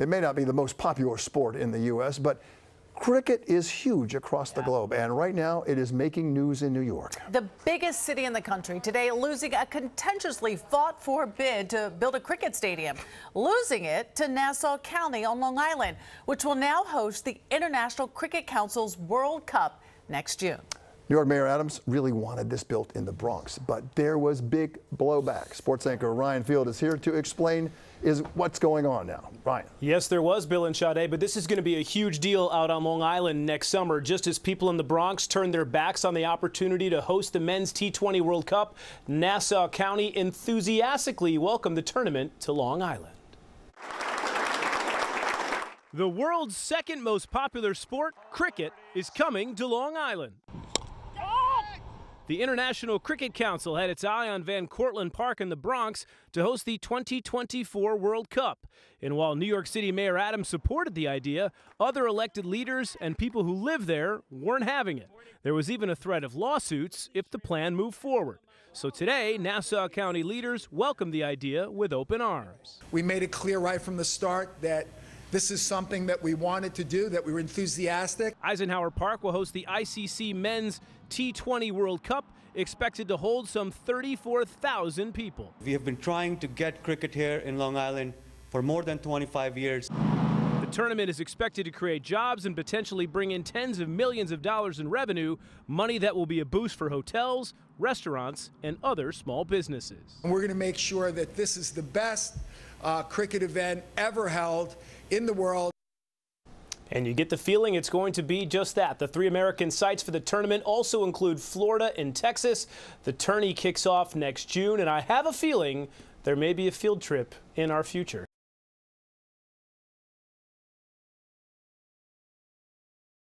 It may not be the most popular sport in the U.S., but cricket is huge across the globe, and right now it is making news in New York. The biggest city in the country today losing a contentiously fought for bid to build a cricket stadium, losing it to Nassau County on Long Island, which will now host the International Cricket Council's World Cup next June. New York Mayor Adams really wanted this built in the Bronx, but there was big blowback. Sports anchor Ryan Field is here to explain is what's going on now. Ryan. Yes, there was, Bill and Sade, but this is going to be a huge deal out on Long Island next summer. Just as people in the Bronx turn their backs on the opportunity to host the men's T20 World Cup, Nassau County enthusiastically welcomed the tournament to Long Island. The world's second most popular sport, cricket, is coming to Long Island. The International Cricket Council had its eye on Van Cortlandt Park in the Bronx to host the 2024 World Cup. And while New York City Mayor Adams supported the idea, other elected leaders and people who live there weren't having it. There was even a threat of lawsuits if the plan moved forward. So today, Nassau County leaders welcomed the idea with open arms. We made it clear right from the start that this is something that we wanted to do, that we were enthusiastic. Eisenhower Park will host the ICC Men's T20 World Cup, expected to hold some 34,000 people. We have been trying to get cricket here in Long Island for more than 25 years. The tournament is expected to create jobs and potentially bring in tens of millions of dollars in revenue, money that will be a boost for hotels, restaurants, and other small businesses. And we're going to make sure that this is the best uh, cricket event ever held in the world. And you get the feeling it's going to be just that. The three American sites for the tournament also include Florida and Texas. The tourney kicks off next June, and I have a feeling there may be a field trip in our future.